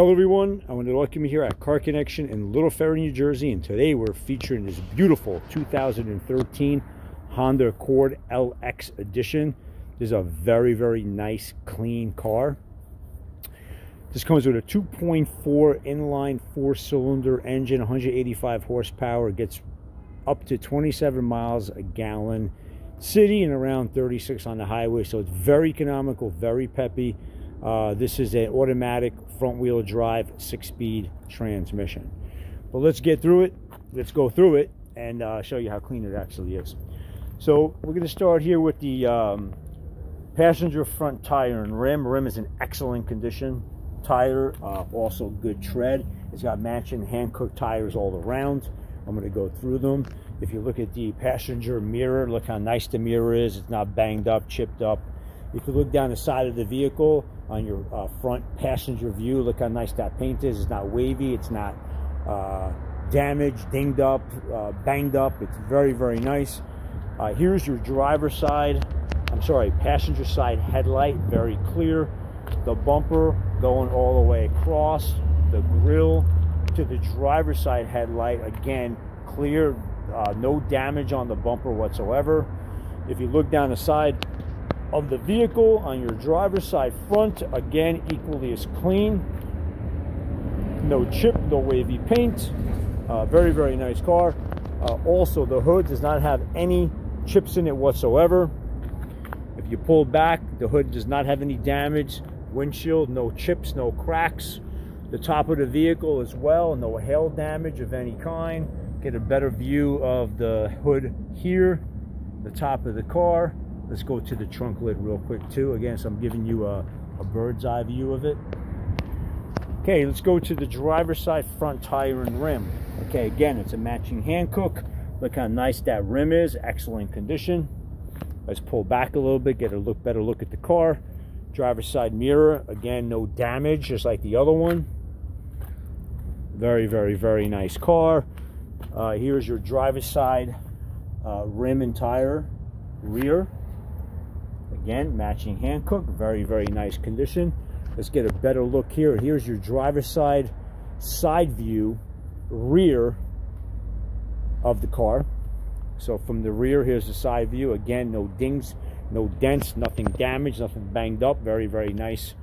Hello everyone, I want to welcome you here at Kar Connection in Little Ferry, New Jersey and today we're featuring this beautiful 2013 Honda Accord LX Edition. This is a very, very nice, clean car. This comes with a 2.4 inline four-cylinder engine, 185 horsepower, gets up to 27 miles a gallon city and around 36 on the highway so it's very economical very peppy uh, this is an automatic front wheel drive six speed transmission. But let's get through it. Let's go through it and uh, show you how clean it actually is. So we're going to start here with the um, passenger front tire and rim. Rim is in excellent condition. Tire uh, also good tread. It's got matching Hankook tires all around. I'm going to go through them. If you look at the passenger mirror look how nice the mirror is. It's not banged up chipped up. If you look down the side of the vehicle on your uh, front passenger view, look how nice that paint is. It's not wavy. It's not uh, damaged, dinged up, uh, banged up. It's very, very nice. Uh, here's your driver side. I'm sorry, passenger side headlight. Very clear. The bumper going all the way across. The grill to the driver side headlight. Again, clear. Uh, no damage on the bumper whatsoever. If you look down the side, of the vehicle on your driver's side front again equally as clean. No chip no wavy paint. Uh, very very nice car. Uh, also the hood does not have any chips in it whatsoever. If you pull back the hood does not have any damage. Windshield no chips no cracks. The top of the vehicle as well no hail damage of any kind. Get a better view of the hood here the top of the car Let's go to the trunk lid real quick too. Again, so I'm giving you a, a bird's eye view of it. Okay, let's go to the driver's side front tire and rim. Okay, again, it's a matching Hankook. Look how nice that rim is, excellent condition. Let's pull back a little bit, get a look better look at the car. Driver's side mirror, again, no damage, just like the other one. Very, very, very nice car. Uh, here's your driver's side uh, rim and tire rear. Again, matching Hankook, very, very nice condition. Let's get a better look here. Here's your driver's side side view, rear of the car. So from the rear, here's the side view. Again, no dings, no dents, nothing damaged, nothing banged up. Very, very nice.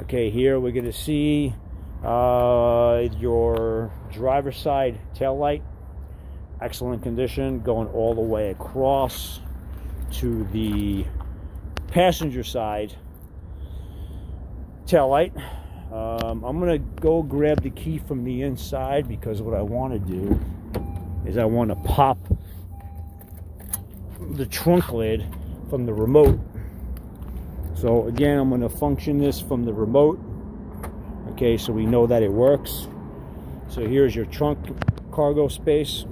Okay, here we're going to see uh, your driver's side tail light. Excellent condition, going all the way across to the passenger side tail light. Um, I'm gonna go grab the key from the inside because what I want to do is I want to pop the trunk lid from the remote. So again, I'm gonna function this from the remote. Okay, so we know that it works. So here's your trunk cargo space.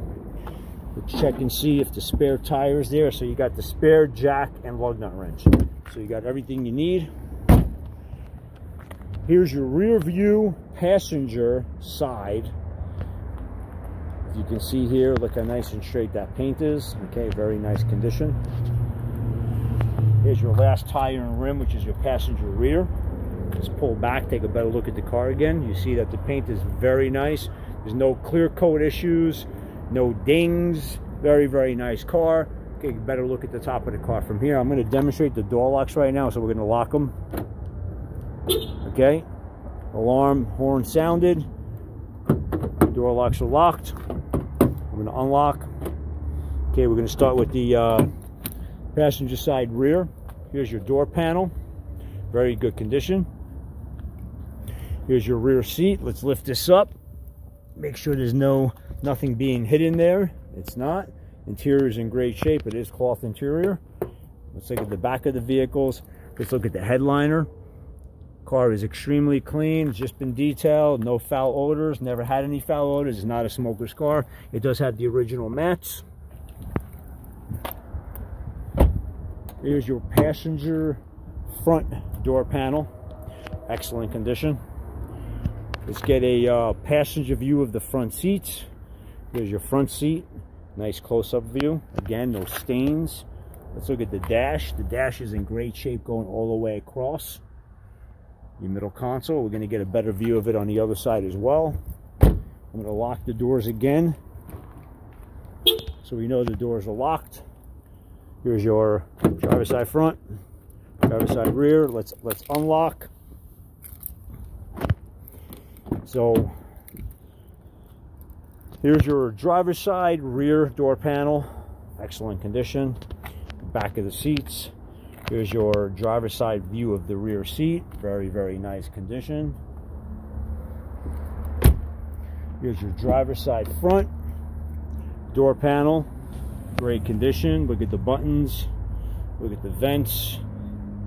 Check and see if the spare tire is there. So you got the spare jack and lug nut wrench. So you got everything you need. Here's your rear view passenger side. You can see here, look how nice and straight that paint is. Okay, very nice condition. Here's your last tire and rim, which is your passenger rear. Let's pull back, take a better look at the car again. You see that the paint is very nice. There's no clear coat issues no dings. Very very nice car. Okay better look at the top of the car from here. I'm going to demonstrate the door locks right now so we're going to lock them okay. Alarm horn sounded. Door locks are locked. I'm going to unlock. Okay we're going to start with the uh, passenger side rear. Here's your door panel. Very good condition. Here's your rear seat. Let's lift this up. Make sure there's no nothing being hidden there. It's not. Interior is in great shape. It is cloth interior. Let's look at the back of the vehicles. Let's look at the headliner. Car is extremely clean. It's just been detailed. No foul odors. Never had any foul odors. It's not a smoker's car. It does have the original mats. Here's your passenger front door panel. Excellent condition. Let's get a uh, passenger view of the front seats. Here's your front seat. Nice close-up view. Again, no stains. Let's look at the dash. The dash is in great shape going all the way across. your middle console. We're going to get a better view of it on the other side as well. I'm going to lock the doors again so we know the doors are locked. Here's your driver's side front, driver's side rear. Let's let's unlock. So here's your driver's side rear door panel, excellent condition. Back of the seats. Here's your driver's side view of the rear seat, very very nice condition. Here's your driver's side front door panel, great condition. Look at the buttons, look at the vents.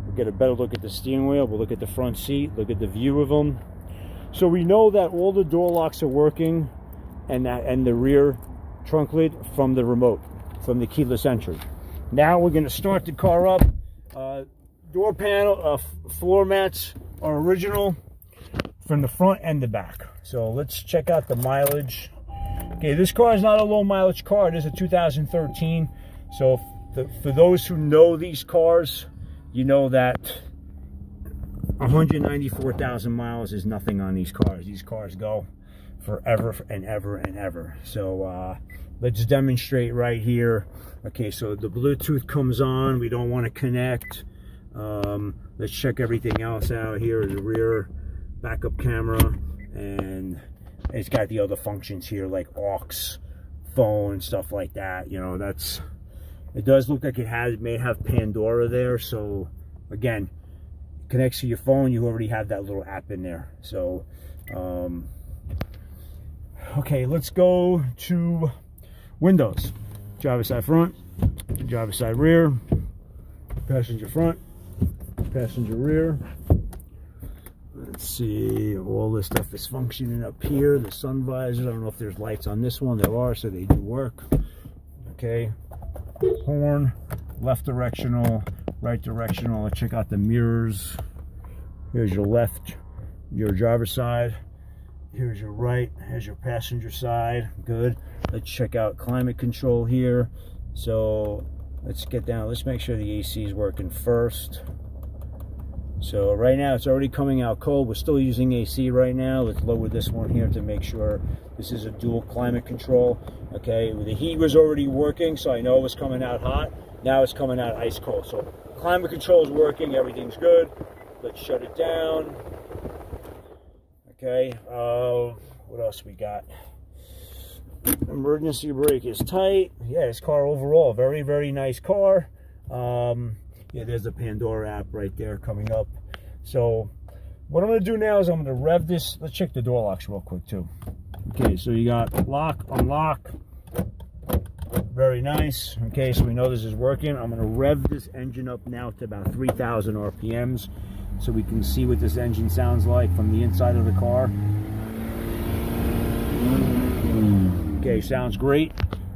We'll get a better look at the steering wheel. We'll look at the front seat, look at the view of them. So we know that all the door locks are working and that and the rear trunk lid from the remote, from the keyless entry. Now we're going to start the car up. Uh, door panel, uh, floor mats are original from the front and the back. So let's check out the mileage. Okay, this car is not a low mileage car. It is a 2013. So the, for those who know these cars, you know that 194,000 miles is nothing on these cars. These cars go forever and ever and ever. So uh, let's demonstrate right here. Okay, so the Bluetooth comes on. We don't want to connect. Um, let's check everything else out here. The rear backup camera and it's got the other functions here like aux, phone, stuff like that. You know, that's, it does look like it has, may have Pandora there. So again, connects to your phone. You already have that little app in there. So, um, okay, let's go to Windows. Driver side front, driver side rear, passenger front, passenger rear, Let's see, all this stuff is functioning up here. The sun visors, I don't know if there's lights on this one. There are, so they do work. Okay, horn, left directional, right directional. Check out the mirrors. Here's your left, your driver's side. Here's your right, here's your passenger side. Good. Let's check out climate control here. So let's get down. Let's make sure the AC is working first. So right now it's already coming out cold. We're still using AC right now. Let's lower this one here to make sure this is a dual climate control. Okay, the heat was already working, so I know it was coming out hot. Now it's coming out ice cold. So climate control is working, everything's good. Let's shut it down. Okay, uh, what else we got? Emergency brake is tight. Yeah, this car overall, very, very nice car. Um, yeah, there's a Pandora app right there coming up. So what I'm going to do now is I'm going to rev this. Let's check the door locks real quick too. Okay, so you got lock, unlock. Very nice. Okay, so we know this is working. I'm going to rev this engine up now to about 3,000 RPMs so we can see what this engine sounds like from the inside of the car. Okay, sounds great.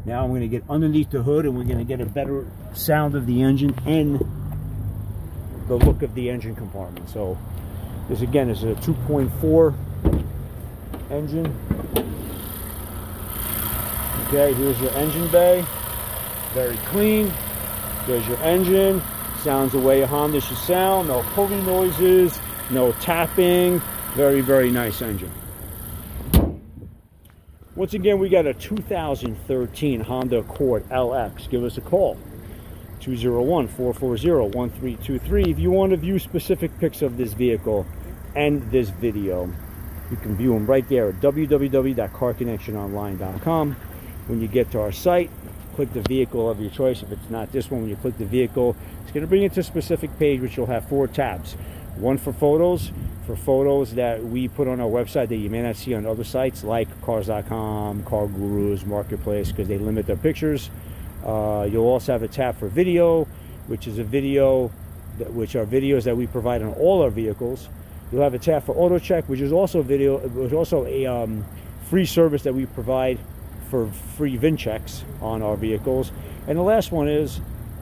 Now I'm going to get underneath the hood and we're going to get a better sound of the engine and the look of the engine compartment. So this again is a 2.4 engine. Okay, here's your engine bay. Very clean. There's your engine. Sounds the way a Honda should sound. No pulling noises, no tapping. Very, very nice engine. Once again, we got a 2013 Honda Accord LX. Give us a call. 201-440-1323 if you want to view specific pics of this vehicle and this video you can view them right there at www.karconnectiononline.com when you get to our site click the vehicle of your choice. If it's not this one when you click the vehicle it's going to bring you to a specific page which will have four tabs. One for photos for photos that we put on our website that you may not see on other sites like cars.com CarGurus marketplace because they limit their pictures. Uh, you'll also have a tab for video, which is a video, that, which are videos that we provide on all our vehicles. You'll have a tab for AutoCheck, which is also video, which is also a um, free service that we provide for free VIN checks on our vehicles. And the last one is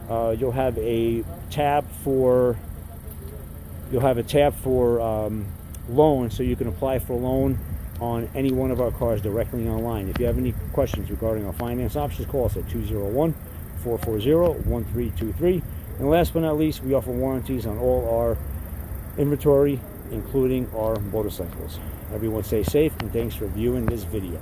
uh, you'll have a tab for you'll have a tab for um, loan, so you can apply for a loan on any one of our cars directly online. If you have any questions regarding our finance options, call us at 201-440-1323. And last but not least, we offer warranties on all our inventory including our motorcycles. Everyone stay safe and thanks for viewing this video.